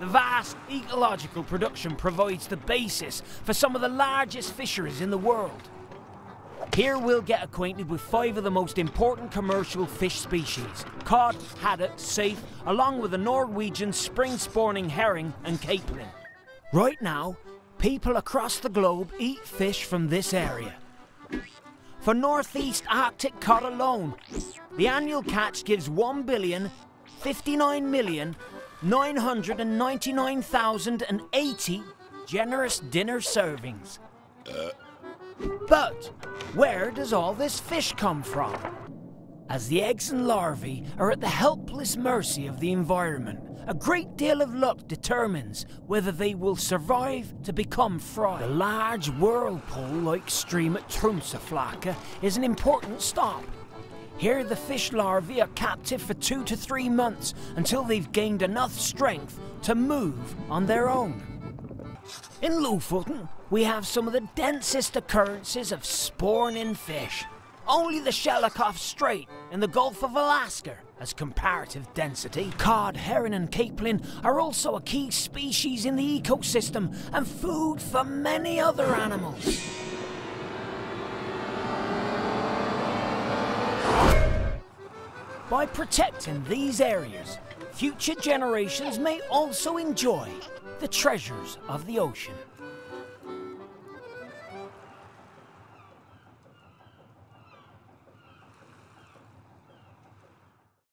vast ecological production provides the basis for some of the largest fisheries in the world. Here we'll get acquainted with five of the most important commercial fish species cod, haddock, saithe, along with the Norwegian spring spawning herring and capelin. Right now, people across the globe eat fish from this area. For northeast Arctic cod alone, the annual catch gives 1 billion 59 million 999,080 generous dinner servings. Uh. But where does all this fish come from? As the eggs and larvae are at the helpless mercy of the environment, a great deal of luck determines whether they will survive to become fry. The large whirlpool-like stream at Tromsøflaket is an important stop. Here the fish larvae are captive for two to three months until they've gained enough strength to move on their own. In Lofoten, we have some of the densest occurrences of spawning fish. Only the Shelikof Strait in the Gulf of Alaska has comparative density. Cod, herring and capelin are also a key species in the ecosystem and food for many other animals. By protecting these areas, future generations may also enjoy the treasures of the ocean.